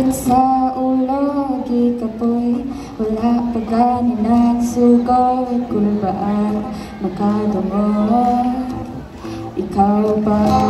Ngunit sa ulo, di kapoy Wala pagani ng sugal Kung baan makadamo Ikaw ba?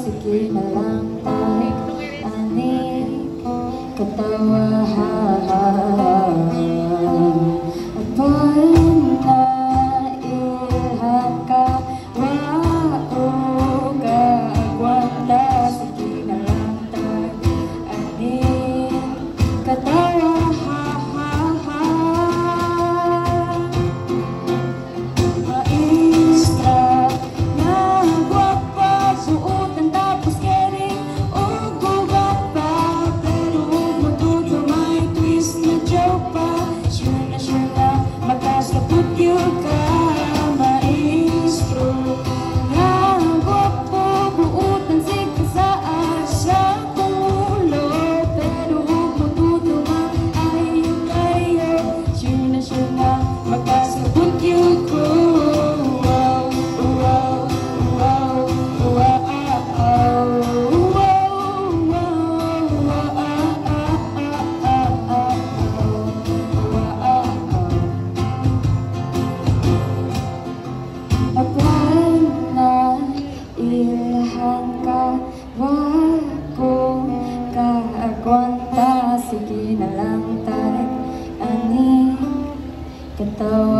sige na lang tayo Aning katawa At parang ketawa